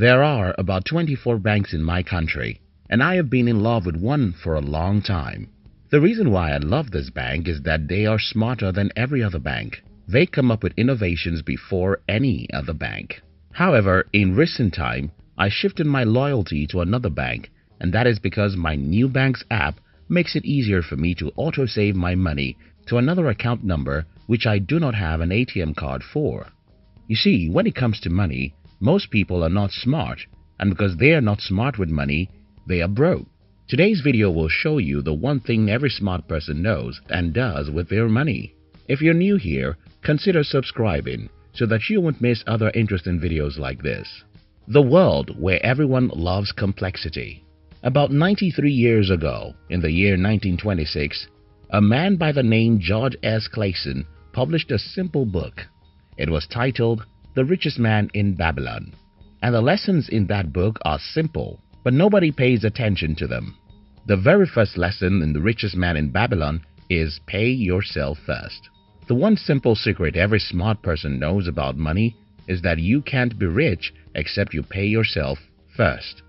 There are about 24 banks in my country, and I have been in love with one for a long time. The reason why I love this bank is that they are smarter than every other bank. They come up with innovations before any other bank. However, in recent time, I shifted my loyalty to another bank, and that is because my new bank's app makes it easier for me to auto-save my money to another account number which I do not have an ATM card for. You see, when it comes to money, most people are not smart, and because they are not smart with money, they are broke. Today's video will show you the one thing every smart person knows and does with their money. If you're new here, consider subscribing so that you won't miss other interesting videos like this. The world where everyone loves complexity. About 93 years ago, in the year 1926, a man by the name George S. Clason published a simple book. It was titled the Richest Man in Babylon. And the lessons in that book are simple, but nobody pays attention to them. The very first lesson in The Richest Man in Babylon is pay yourself first. The one simple secret every smart person knows about money is that you can't be rich except you pay yourself first.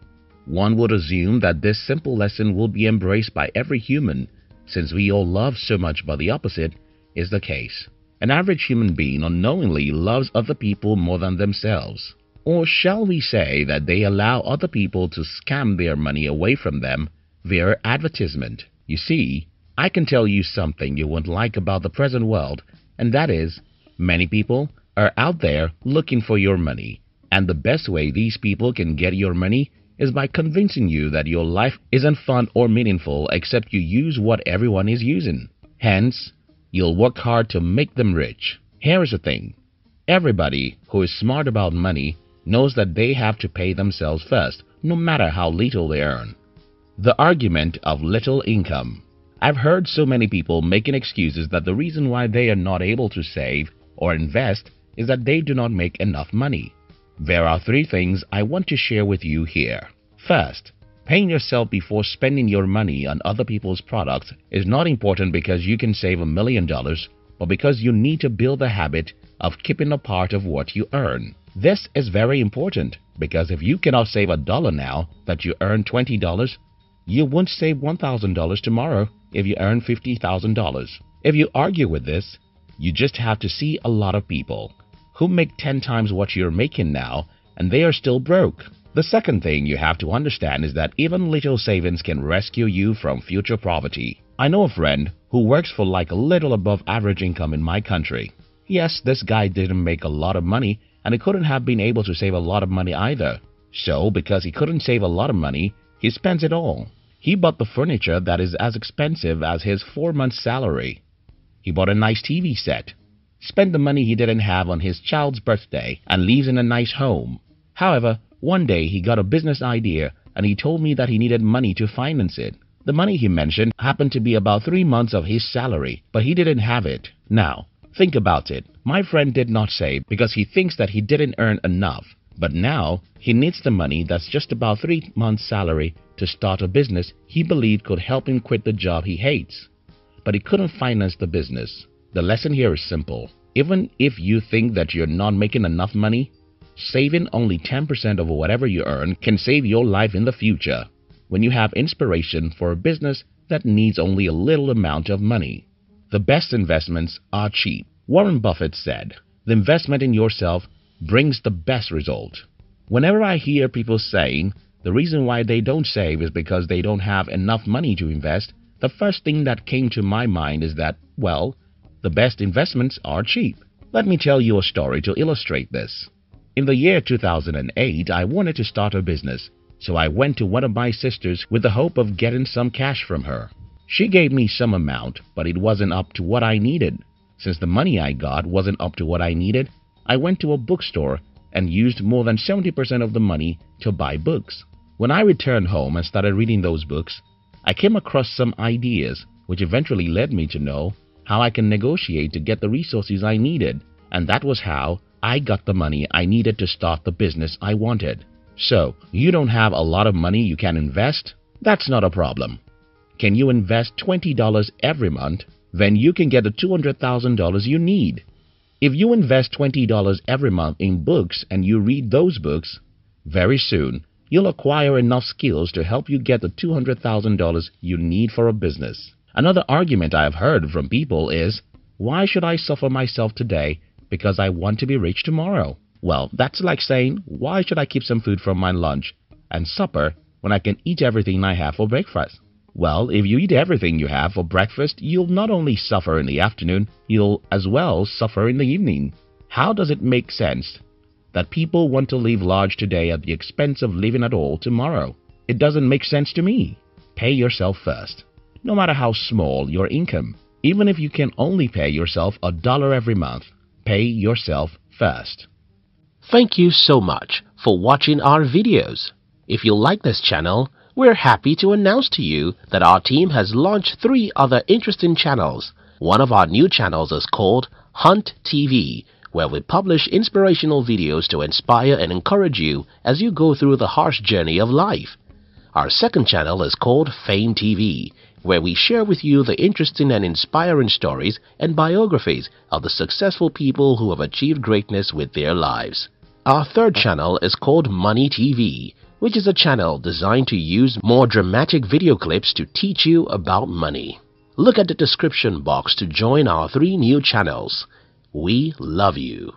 One would assume that this simple lesson will be embraced by every human since we all love so much but the opposite is the case. An average human being unknowingly loves other people more than themselves. Or shall we say that they allow other people to scam their money away from them via advertisement? You see, I can tell you something you won't like about the present world, and that is, many people are out there looking for your money. And the best way these people can get your money is by convincing you that your life isn't fun or meaningful except you use what everyone is using. Hence, You'll work hard to make them rich. Here is the thing. Everybody who is smart about money knows that they have to pay themselves first, no matter how little they earn. The argument of little income. I've heard so many people making excuses that the reason why they are not able to save or invest is that they do not make enough money. There are three things I want to share with you here. First, Paying yourself before spending your money on other people's products is not important because you can save a million dollars, but because you need to build the habit of keeping a part of what you earn. This is very important because if you cannot save a dollar now that you earn $20, you won't save $1,000 tomorrow if you earn $50,000. If you argue with this, you just have to see a lot of people who make 10 times what you're making now and they are still broke. The second thing you have to understand is that even little savings can rescue you from future poverty. I know a friend who works for like a little above average income in my country. Yes, this guy didn't make a lot of money and he couldn't have been able to save a lot of money either. So, because he couldn't save a lot of money, he spends it all. He bought the furniture that is as expensive as his four months salary. He bought a nice TV set, spent the money he didn't have on his child's birthday, and lives in a nice home. However, one day he got a business idea and he told me that he needed money to finance it. The money he mentioned happened to be about three months of his salary, but he didn't have it. Now, think about it. My friend did not save because he thinks that he didn't earn enough. But now, he needs the money that's just about three months' salary to start a business he believed could help him quit the job he hates. But he couldn't finance the business. The lesson here is simple. Even if you think that you're not making enough money, Saving only 10% of whatever you earn can save your life in the future when you have inspiration for a business that needs only a little amount of money. The best investments are cheap. Warren Buffett said, the investment in yourself brings the best result. Whenever I hear people saying the reason why they don't save is because they don't have enough money to invest, the first thing that came to my mind is that, well, the best investments are cheap. Let me tell you a story to illustrate this. In the year 2008, I wanted to start a business, so I went to one of my sisters with the hope of getting some cash from her. She gave me some amount, but it wasn't up to what I needed. Since the money I got wasn't up to what I needed, I went to a bookstore and used more than 70% of the money to buy books. When I returned home and started reading those books, I came across some ideas which eventually led me to know how I can negotiate to get the resources I needed, and that was how I got the money I needed to start the business I wanted. So, you don't have a lot of money you can invest? That's not a problem. Can you invest $20 every month? Then you can get the $200,000 you need. If you invest $20 every month in books and you read those books, Very soon, you'll acquire enough skills to help you get the $200,000 you need for a business. Another argument I have heard from people is, why should I suffer myself today because I want to be rich tomorrow? Well, that's like saying, why should I keep some food from my lunch and supper when I can eat everything I have for breakfast? Well, if you eat everything you have for breakfast, you'll not only suffer in the afternoon, you'll as well suffer in the evening. How does it make sense that people want to live large today at the expense of living at all tomorrow? It doesn't make sense to me. Pay yourself first. No matter how small your income, even if you can only pay yourself a dollar every month, pay yourself first. Thank you so much for watching our videos. If you like this channel, we're happy to announce to you that our team has launched three other interesting channels. One of our new channels is called Hunt TV, where we publish inspirational videos to inspire and encourage you as you go through the harsh journey of life. Our second channel is called Fame TV, where we share with you the interesting and inspiring stories and biographies of the successful people who have achieved greatness with their lives. Our third channel is called Money TV, which is a channel designed to use more dramatic video clips to teach you about money. Look at the description box to join our three new channels. We love you.